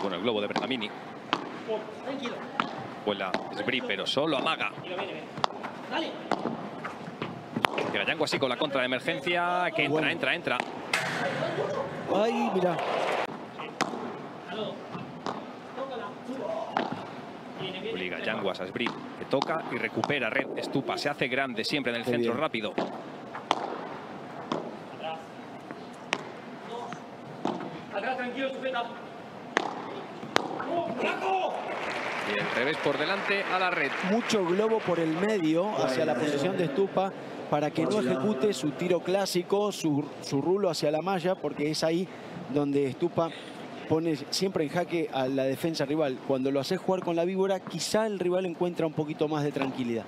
Bueno, el globo de Bergamini. Vuela Sbri, pero solo amaga. Llega Yango así con la contra de emergencia. Que entra, entra, entra. Ay, mira. Obliga Yanguas a Sbri, que toca y recupera red. Estupa, se hace grande siempre en el centro bien. rápido. Bien, revés por delante a la red. Mucho globo por el medio hacia la posición de Estupa para que no ejecute su tiro clásico, su, su rulo hacia la malla, porque es ahí donde Estupa pone siempre en jaque a la defensa rival. Cuando lo haces jugar con la víbora, quizá el rival encuentra un poquito más de tranquilidad.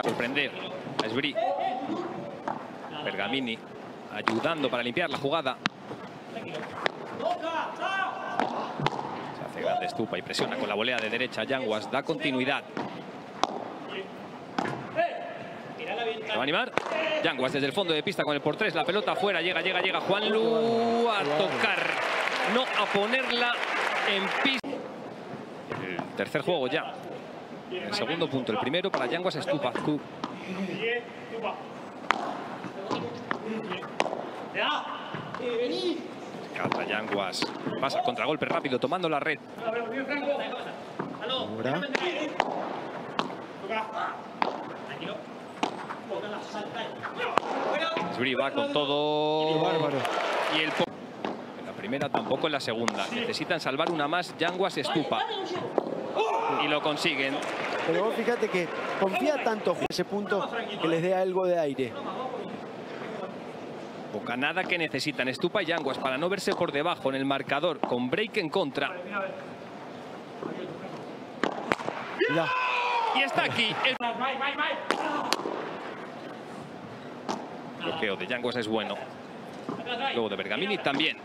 a sorprender a Sbri. Bergamini ayudando para limpiar la jugada. Se hace grande Estupa y presiona con la volea de derecha. Yanguas da continuidad. ¿Se va a animar? Yanguas desde el fondo de pista con el por tres. La pelota afuera. Llega, llega, llega Juan Lu a tocar. No a ponerla en pista. El tercer juego ya. El segundo punto, el primero para Yanguas Estupa. Cu- Cata Yanguas. Pasa contragolpe rápido, tomando la red. Ahora, va con todo. bárbaro. Y el en la primera, tampoco en la segunda. Necesitan salvar una más. Yanguas Estupa. Y lo consiguen. Pero vos fíjate que confía tanto en ese punto que les dé algo de aire. Bocanada que necesitan Estupa y Yanguas para no verse por debajo en el marcador con break en contra. Y está aquí el bloqueo de Yanguas es bueno. Luego de Bergamini también.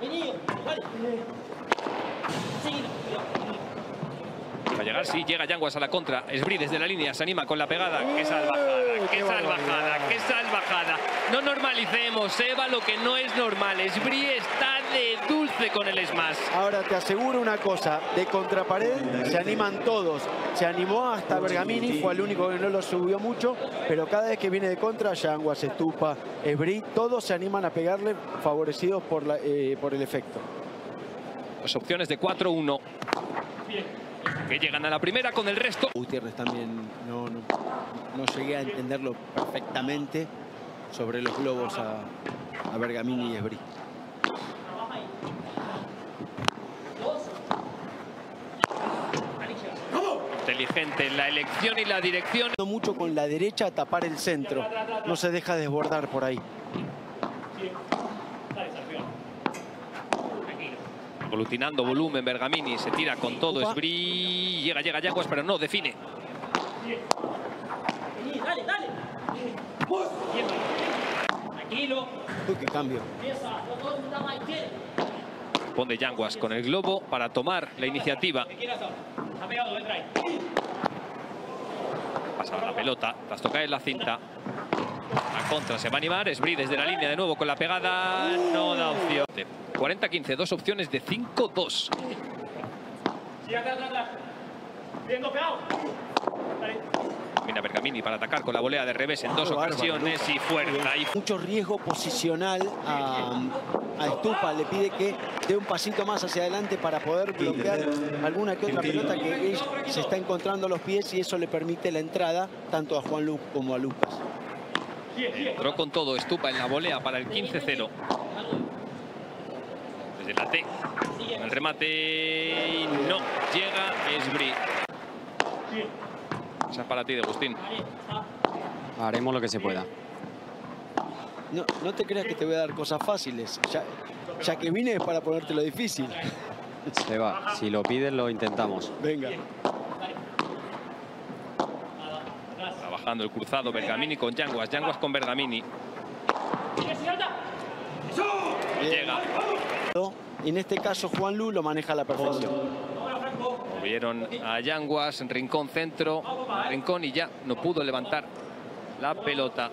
Va a llegar, sí, llega Yanguas a la contra. Esbri desde la línea, se anima con la pegada. ¡Qué salvajada! ¡Qué qué salvajada! ¡Qué salvajada! No normalicemos, Eva, lo que no es normal. Esbri está de dulce con el smash. Ahora te aseguro una cosa, de contrapared se animan todos. Se animó hasta Bergamini, fue el único que no lo subió mucho, pero cada vez que viene de contra, Yanguas, Estupa, Esbri, todos se animan a pegarle favorecidos por, la- eh, por el efecto. Las opciones de 4-1. Que llegan a la primera con el resto. Gutiérrez también no, no, no llegué a entenderlo perfectamente sobre los globos a, a Bergamini y Esbri. Inteligente en la elección y la dirección. mucho con la derecha a tapar el centro. No se deja desbordar por ahí. Aglutinando volumen, Bergamini se tira con todo. Upa. Esbri llega, llega Yanguas, pero no define. Uy, qué cambio. Pone Yanguas con el globo para tomar la iniciativa. Pasa la pelota, tras tocar en la cinta. A contra se va a animar. Esbri desde la línea de nuevo con la pegada. No da opción. 40-15, dos opciones de 5-2. Mira Bergamini para atacar con la volea de revés en dos ocasiones y fuerza. Y Mucho riesgo posicional a, a Estupa. Le pide que dé un pasito más hacia adelante para poder bloquear alguna que otra pelota que se está encontrando a los pies y eso le permite la entrada tanto a Juan Luz como a Lucas. entró con todo Estupa en la volea para el 15-0. Desde la T. El remate y no llega Esbri. Esa es para ti, de Agustín. Haremos lo que se pueda. No, no te creas que te voy a dar cosas fáciles. Ya, ya que vine es para ponértelo difícil. Se va. Si lo pides, lo intentamos. Venga. Trabajando el cruzado Bergamini con Yanguas. Yanguas con Bergamini. Llega. Y en este caso Juan Lu lo maneja a la perfección. Movieron a Yanguas, rincón centro, rincón y ya no pudo levantar la pelota.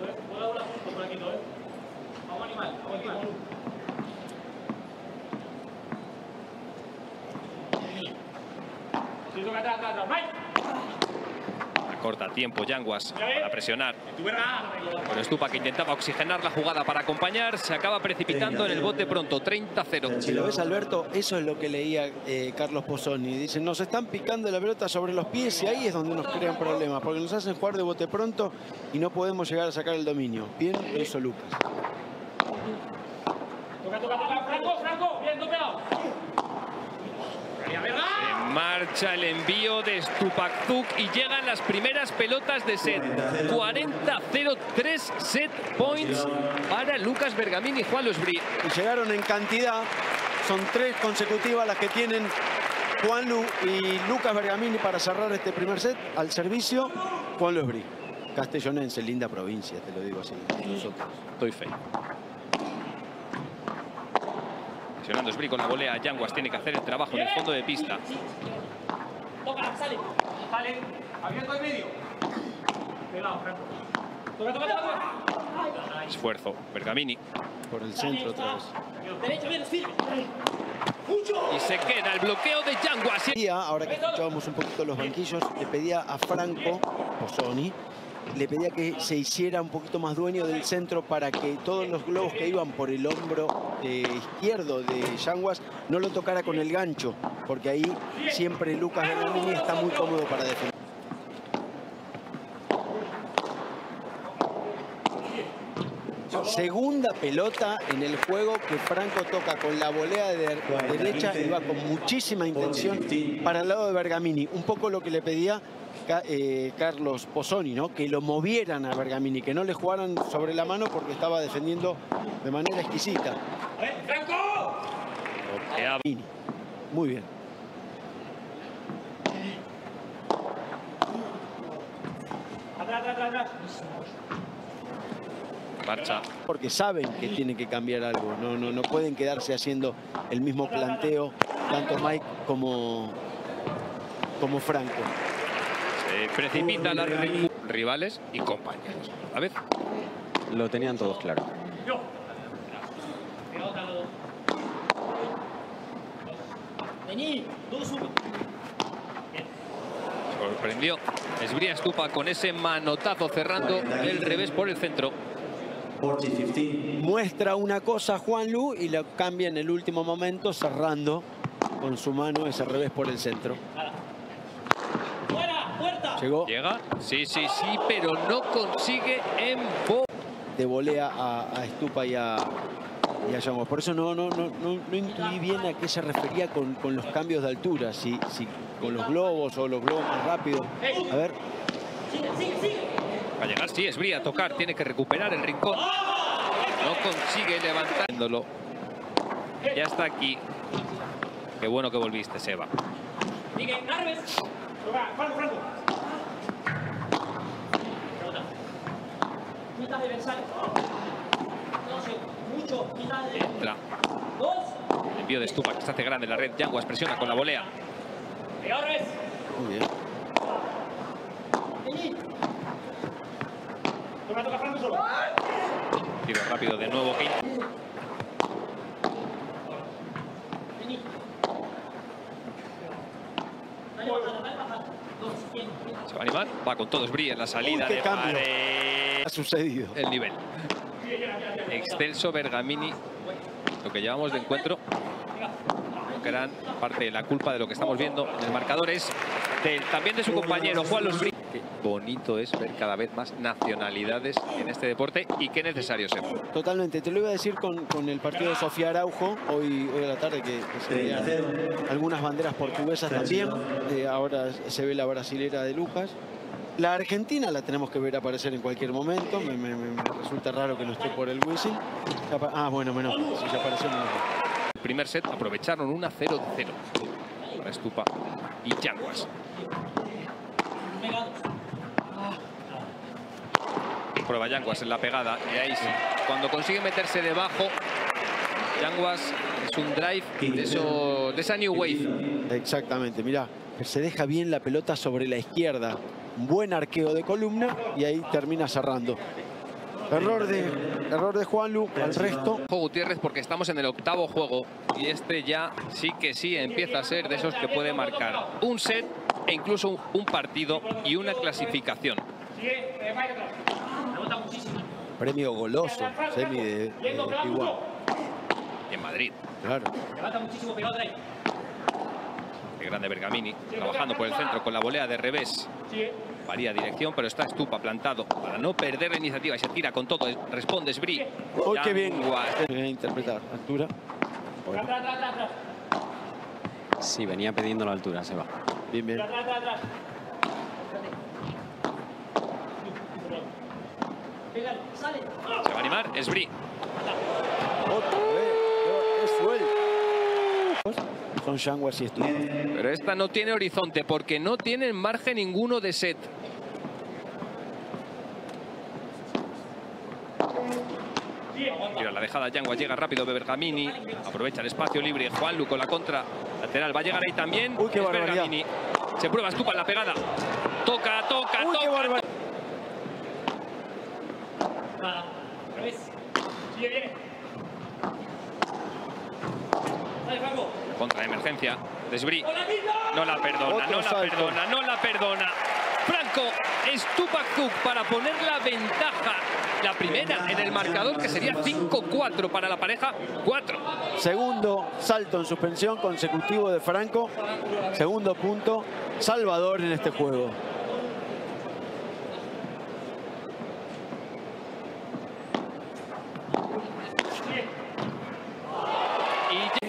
Corta tiempo Yanguas para presionar. Pero Estupa que intentaba oxigenar la jugada para acompañar, se acaba precipitando en el bote pronto, 30-0. Si lo ves, Alberto, eso es lo que leía eh, Carlos Pozzoni. Dicen, nos están picando la pelota sobre los pies y ahí es donde nos crean problemas, porque nos hacen jugar de bote pronto y no podemos llegar a sacar el dominio. Bien, eso Lucas. Toca, toca, toca, Franco, Franco, bien, topeado. En marcha el envío de Stupakzuk y llegan las primeras pelotas de set. 40-0, 3 set points para Lucas Bergamini y Juan Losbrí. Y llegaron en cantidad, son tres consecutivas las que tienen Juan Lu y Lucas Bergamini para cerrar este primer set. Al servicio, Juan Losbrí. Castellonense, linda provincia, te lo digo así. Nosotros. Estoy feo. Presionando Sbri con la volea. Yanguas tiene que hacer el trabajo en el fondo de pista. Toca, sale. Sale. Abierto en medio. Franco. Toca, toca, toca. Esfuerzo. Bergamini. Por el centro otra vez. Derecho, bien, sirve. Y se queda el bloqueo de Yanguas. Ahora que escuchábamos un poquito los banquillos, le pedía a Franco Pozzoni, le pedía que se hiciera un poquito más dueño del centro para que todos los globos que iban por el hombro eh, izquierdo de Yanguas no lo tocara con el gancho, porque ahí siempre Lucas Bergamini está muy cómodo para defender. Segunda pelota en el juego que Franco toca con la volea de derecha y va con muchísima intención para el lado de Bergamini. Un poco lo que le pedía eh, Carlos Pozzoni, ¿no? Que lo movieran a Bergamini, que no le jugaran sobre la mano porque estaba defendiendo de manera exquisita. Franco. Muy bien. Marcha. Porque saben que tienen que cambiar algo. No, no, no pueden quedarse haciendo el mismo planteo tanto Mike como, como Franco. Se precipita las ri- rivales y compañeros. A ver. Lo tenían todos claro. Sorprendió. Esbría Estupa con ese manotazo cerrando el revés por el centro. Muestra una cosa Juan Lu y lo cambia en el último momento cerrando con su mano ese revés por el centro. Llegó Llega. Sí, sí, sí, pero no consigue en de volea a, a Estupa y a, y a. Por eso no, no, no, no, no intuí bien a qué se refería con, con los cambios de altura. Si, si con los globos o los globos más rápidos. A ver. Va a llegar, sí, Esbría a tocar. Tiene que recuperar el rincón. No consigue levantándolo. Ya está aquí. Qué bueno que volviste, Seba. Franco, Franco. Mucho. Mitad de... Entra. Dos. El envío de Estupa que se hace grande en la red. Yanguas presiona con la volea. Vez. muy bien. Tiro rápido de nuevo. Se va a animar. Va con todo Esbría en la salida Uy, de cambio. pared. Sucedido. el nivel. Excelso Bergamini, lo que llevamos de encuentro, gran parte de la culpa de lo que estamos viendo en el marcador es del- también de su compañero Juan Los Qué bonito es ver cada vez más nacionalidades en este deporte y qué necesario ser. Totalmente. Te lo iba a decir con, con el partido de Sofía Araujo, hoy, hoy a la tarde, que, que se veían algunas banderas portuguesas también. Eh, ahora se ve la brasilera de Lucas. La Argentina la tenemos que ver aparecer en cualquier momento. Me, me- me- resulta raro que no esté por el whistle. Ah, bueno, menos. Si ya apareció, menos. El primer set aprovecharon una 0 de 0 para Estupa y Yanguas. Prueba Yanguas en la pegada y ahí sí. Cuando consigue meterse debajo Yanguas es un drive de, eso, de esa New Wave. Exactamente, mirá, se deja bien la pelota sobre la izquierda. Buen arqueo de columna y ahí termina cerrando. Error de, error de Juanlu, al resto. Gutiérrez porque estamos en el octavo juego y este ya sí que sí empieza a ser de esos que puede marcar un set e incluso un, un partido y una clasificación. Premio goloso, semi de, de Igual. En Madrid. Claro. Levanta muchísimo pegado grande Bergamini, trabajando por el centro con la volea de revés. Varía dirección, pero está Estupa plantado para no perder la iniciativa y se tira con todo. Responde Sbri. Uy, qué bien. A interpretar. Altura. Bueno. Sí, venía pidiendo la altura, se va. bien, bien. Se va a animar Sbri. Otra vez. Es suelto. Son Yanguas y Estupa. Pero esta no tiene horizonte porque no tiene margen ninguno de set. Mira la dejada Yanguas, llega rápido Bergamini, aprovecha el espacio libre, Juanlu con la contra lateral, va a llegar ahí también, Uy, qué. Bergamini. Se prueba Estupa en la pegada, toca, toca, Uy, toca. Nada. Revés. Sigue bien. Dale, Franco. Contra de emergencia de Sbri. ¡Con la misma! No la perdona, Otro no la salto. perdona, no la perdona. Franco Stupakuk para poner la ventaja, la primera en el marcador que sería 5-4 para la pareja, 4. Segundo salto en suspensión consecutivo de Franco. Segundo punto. Salvador en este juego.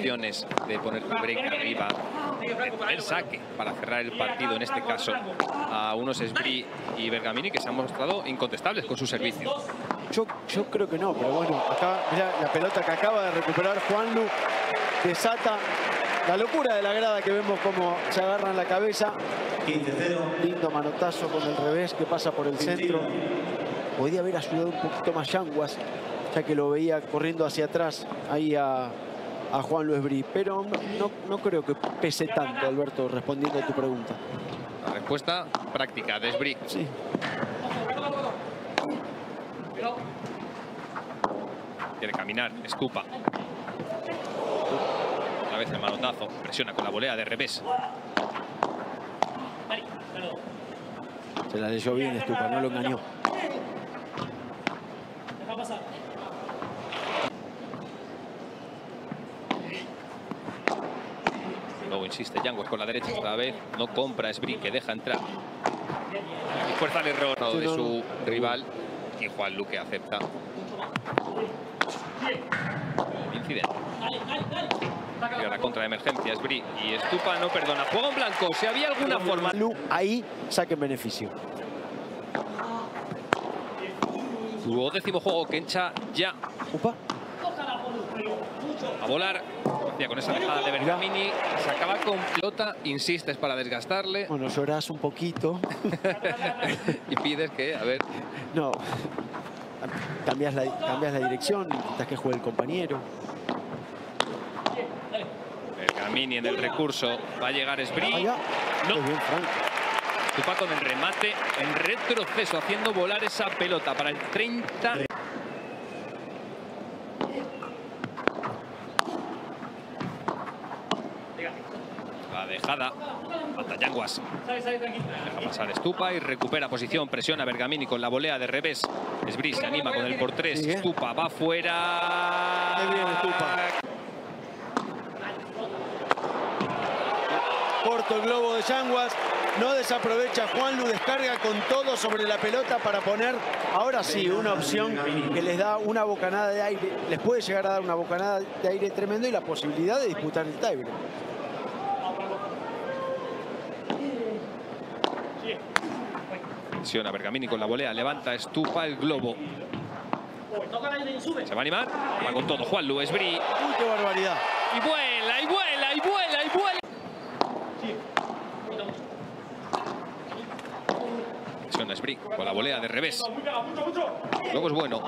Y opciones de poner tu break arriba, poner saque para cerrar el partido, en este caso a unos Sbri y Bergamini que se han mostrado incontestables con su servicio. Yo, yo creo que no, pero bueno, acá mirá la pelota que acaba de recuperar Juanlu desata la locura de la grada que vemos como se agarran la cabeza. Lindo manotazo con el revés que pasa por el centro. Podía haber ayudado un poquito más Yanguas, ya que lo veía corriendo hacia atrás ahí a, a Juan Luis Bri. Pero no, no, creo que pese tanto, Alberto, respondiendo a tu pregunta. La respuesta práctica de Sbri. Sí, Quiere caminar, escupa. Otra vez el manotazo, presiona con la volea de revés. Se la leyó bien Estupa, no lo engañó. Insiste Yanguas con la derecha otra vez. No compra Sbri, que deja entrar. Y fuerza el error de su rival. Y Juan Luque acepta. Incidente. Mira la contra de emergencia. Y Estupa no perdona. Juega en blanco. Si había alguna forma. Lu ahí saque beneficio. Su décimo juego, Kencha ya Upa. A volar. Hacía con esa dejada de Bergamini. Se acaba con pelota. Insistes para desgastarle. Bueno, llorás un poquito. y pides que, a ver, No. Cambias la, cambias la dirección, intentas que juegue el compañero. Bergamini en el recurso. Va a llegar Sbri. Allá. No. Qué bien, el remate en retroceso, haciendo volar esa pelota para el 30. La dejada. Falta Yanguas. Sale, sale, tranquilo. Deja pasar Estupa y recupera posición. Presiona Bergamini con la volea de revés. Esbris se anima con el por tres. Sigue. Estupa va fuera. Qué bien, Estupa. Corto el globo de Yanguas. No desaprovecha Juanlu, descarga con todo sobre la pelota para poner, ahora sí, una opción que les da una bocanada de aire, les puede llegar a dar una bocanada de aire tremendo y la posibilidad de disputar el tiebreak. Presiona Bergamini con la volea. Levanta Estupa el globo. Se va a animar. Va con todo. Juan Lu Esbri. Uy, qué barbaridad. Y vuela, y vuela, y vuela, y vuela. Esbri con la volea de revés. Luego es bueno.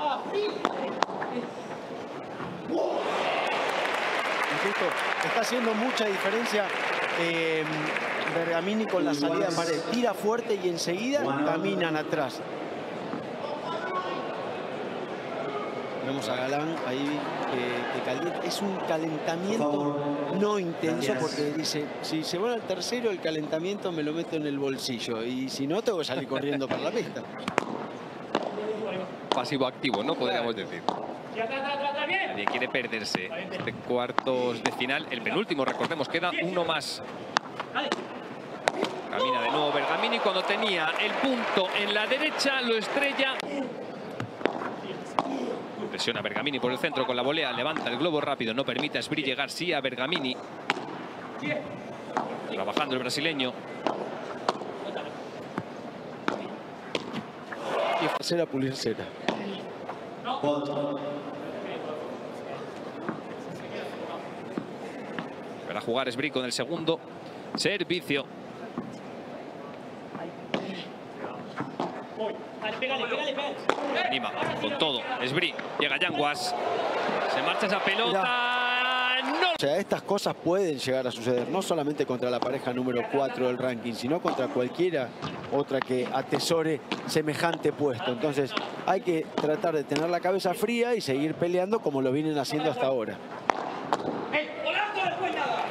justo. Está haciendo mucha diferencia eh, Bergamini con la salida de pared. Tira fuerte y enseguida caminan atrás. Vemos a Galán ahí que, que calienta. Es un calentamiento no intenso porque dice, si se va al tercero el calentamiento me lo meto en el bolsillo y si no tengo que salir corriendo para la pista. Pasivo-activo, ¿no? Podríamos decir. Nadie quiere perderse este cuartos de final. El penúltimo, recordemos, queda uno más. Camina de nuevo Bergamini. Cuando tenía el punto en la derecha, lo estrella. Presiona Bergamini por el centro con la volea. Levanta el globo rápido. No permite a Esbri llegar. Sí a Bergamini. Trabajando el brasileño. Y cera pulir cera. Para jugar Esbri con el segundo servicio. Pégale, pégale, pégale. Anima con todo. Esbri. Llega Yanguas. Se marcha esa pelota. No. O sea, estas cosas pueden llegar a suceder, no solamente contra la pareja número 4 del ranking, sino contra cualquiera otra que atesore semejante puesto. Entonces, hay que tratar de tener la cabeza fría y seguir peleando como lo vienen haciendo hasta ahora. ¡Eh! ¡Volando después nada!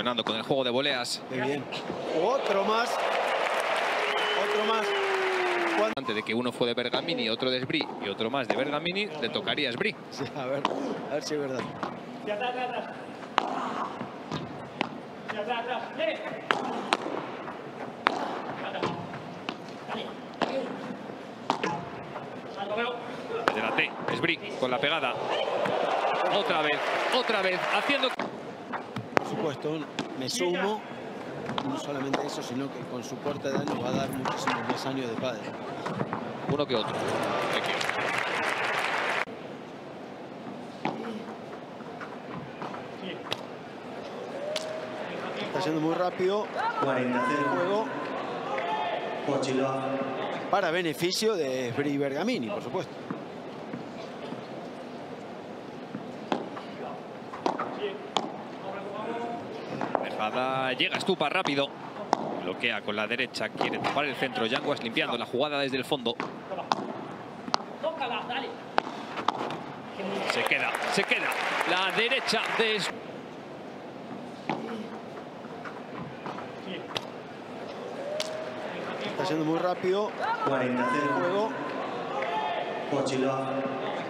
Presionando con el juego de voleas. Qué bien. Otro más. Otro más. Antes de que uno fue de Bergamini, otro de Esbri y otro más de Bergamini, le tocaría a Esbri. Sí, a ver, a ver si es verdad. Y atrás, atrás, atrás. Y atrás, atrás. T, Esbri con la pegada. Otra vez, otra vez, haciendo... Por supuesto, me sumo. No solamente eso, sino que con su corte de edad nos va a dar muchísimos más años de padre. Uno que otro. Aquí. Está yendo muy rápido 40 el 0 juego Pochilov. para beneficio de Bri Bergamini, por supuesto. Llega Estupa rápido. Bloquea con la derecha, quiere tapar el centro. Yanguas limpiando la jugada desde el fondo. Se queda, se queda. La derecha de... Es- Está yendo muy rápido 40 el 0 juego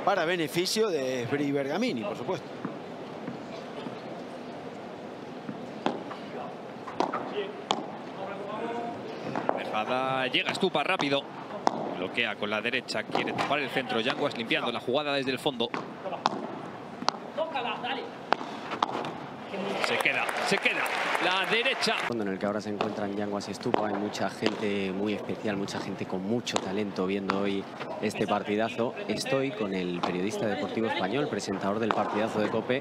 para beneficio de Bri Bergamini, por supuesto. Llega Estupa rápido. Bloquea con la derecha, quiere tapar el centro. Yanguas limpiando la jugada desde el fondo. Tócala, dale. Se queda, se queda. La derecha. En el que ahora se encuentran Yanguas y Estupa. Hay mucha gente muy especial, mucha gente con mucho talento viendo hoy este partidazo. Estoy con el periodista deportivo español, presentador del partidazo de COPE,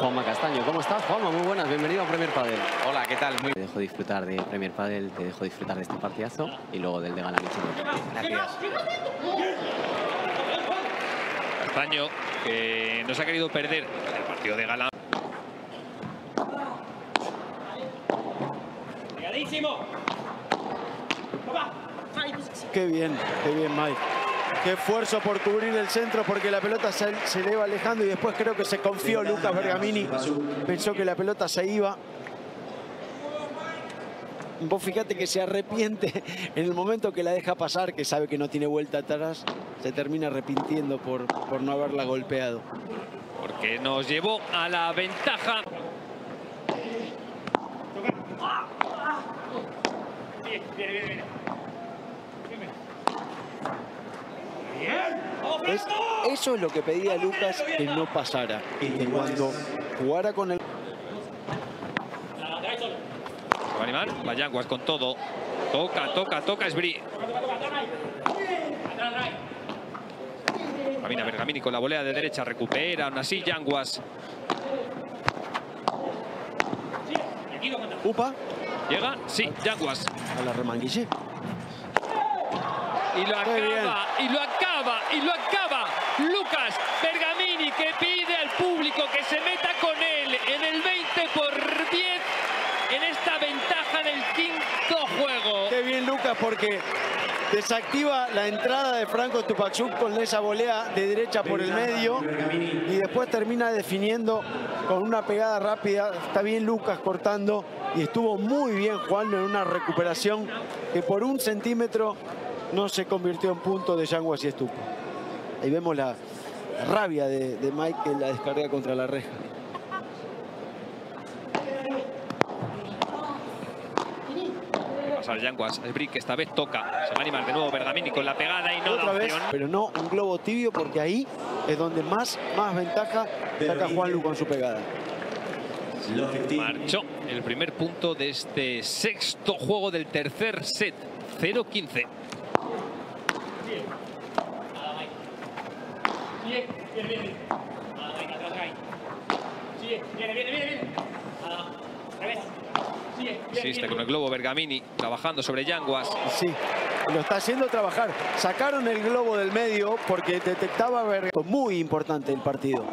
Juanma Castaño. ¿Cómo estás, Juanma? Muy buenas, bienvenido a Premier Padel. Hola, ¿qué tal? Muy Te dejo disfrutar de Premier Padel, te dejo disfrutar de este partidazo y luego del de Chile. gracias. Castaño, que no se ha querido perder el partido de Galán. Ahí. Qué bien, qué bien, Mike. Qué esfuerzo por cubrir el centro porque la pelota se, se le iba alejando y después creo que se confió Lucas Bergamini. Pensó que la pelota se iba. Vos fíjate que se arrepiente en el momento que la deja pasar, que sabe que no tiene vuelta atrás, se termina arrepintiendo por, por no haberla golpeado. Porque nos llevó a la ventaja. Es- eso es lo que pedía Lucas que no pasara. Que cuando jugara con el... Va a animar. Va Yanguas con todo. Toca, toca, toca Esbri. Camina Bergamini con la volea de derecha. Recupera aún así Yanguas. Upa, Llega, sí, Yanguas. A la remanguille. Y lo acaba, y lo acaba, y lo acaba. Lucas Bergamini que pide al público que se meta con él en el 20 por 10 en esta ventaja del quinto juego. Qué bien, Lucas, porque desactiva la entrada de Franco Tupacsuk con esa volea de derecha por el medio y después termina definiendo con una pegada rápida. Está bien Lucas cortando y estuvo muy bien Juan en una recuperación que por un centímetro no se convirtió en punto de Yanguas y Estupa. Ahí vemos la rabia de, de Mike que la descarga contra la reja. Pasar Yanguas, el brick esta vez toca. Se va a animar de nuevo Bergamini con la pegada y no da Otra vez, pero no un globo tibio porque ahí es donde más, más ventaja saca Juanlu con su pegada. Love 15. Marchó el primer punto de este sexto juego del tercer set. 0-15. Sigue, viene, viene. Viene, Insiste con el globo Bergamini trabajando sobre Yanguas. Sí, lo está haciendo trabajar. Sacaron el globo del medio porque detectaba ver muy importante el partido.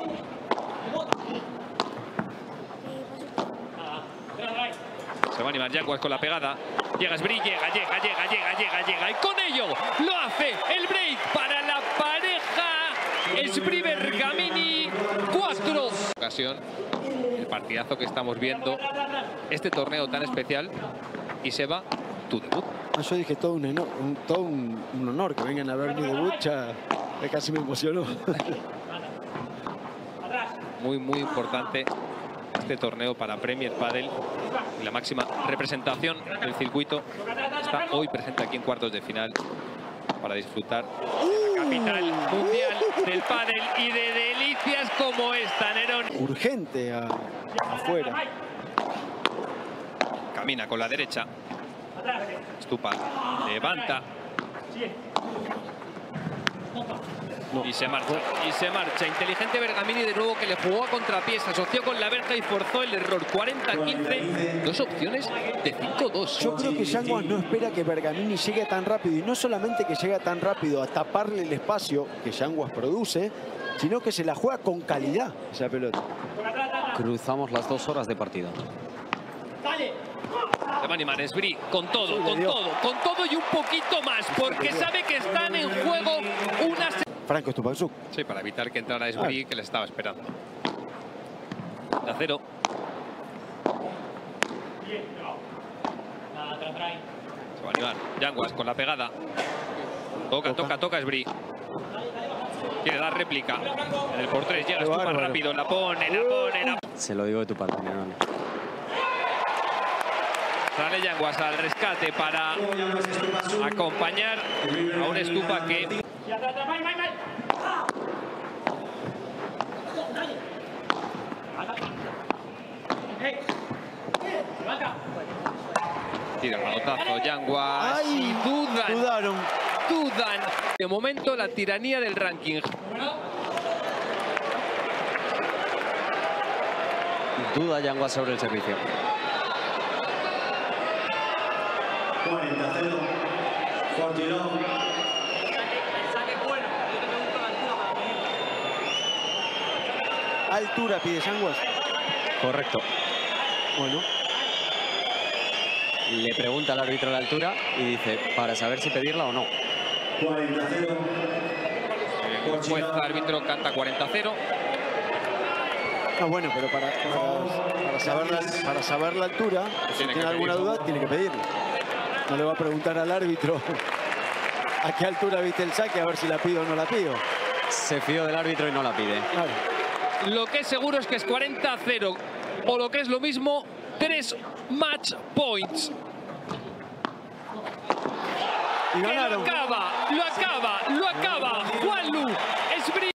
Se va a animar Yanguas con la pegada. Llega Sbri, llega, llega, llega, llega, llega, llega. Y con ello lo hace el break para la pareja Sbri Bergamini. Cuatro. Ocasión, el partidazo que estamos viendo. Este torneo tan especial. Y se va tu debut. Ah, Yo dije todo un, eno- un- todo un, un honor que vengan a ver mi debut. Ya, ya casi me emocionó. Muy, muy importante este torneo para Premier Padel. La máxima representación del circuito está hoy presente aquí en cuartos de final para disfrutar de la capital mundial del pádel y de delicias como esta, Nerón. Urgente a- afuera. Camina con la derecha. Estupa, levanta y se marcha. Y se marcha. Inteligente Bergamini de nuevo que le jugó a contrapiés, asoció con la verja y forzó el error. 40-15, dos opciones de 5-2. Yo creo que Yanguas no espera que Bergamini llegue tan rápido. Y no solamente que llegue tan rápido a taparle el espacio que Yanguas produce, sino que se la juega con calidad esa pelota. Cruzamos las dos horas de partido. Dale. Se va a animar Esbri con todo, con todo, con todo y un poquito más, porque sabe que están en juego unas... Franco Stupacsuk. Sí, para evitar que entrara Esbri, que le estaba esperando. De cero. Nada, atrás, Mike. Se va a animar. Yanguas con la pegada. Toca, Toca. toca, Esbri. Quiere dar réplica. En el por tres llega Qué Estupa bárbaro. rápido, la pone, la pone, la Se lo digo de tu parte, Nerone. Sale Yanguas al rescate para acompañar a un Estupa que tira el manotazo. Yanguas ¡Ay! y dudan, Dudaron. dudan. De momento la tiranía del ranking. Duda Yanguas sobre el servicio. 40 0. Fortilov. Altura pide Yanguas. Correcto. Bueno, Le pregunta al árbitro la altura y dice, para saber si pedirla o no. 40 0. El juez árbitro canta 40-0. ah, bueno, pero para, para, para saber la, para saber la altura, si Tiene alguna duda, tiene que pedirlo. No le va a preguntar al árbitro a qué altura viste el saque, a ver si la pido o no la pido. Se fió del árbitro y no la pide. Claro. Lo que es seguro es que es 40-0. O lo que es lo mismo, 3 match points. Y lo acaba, lo acaba, lo acaba. Juanlu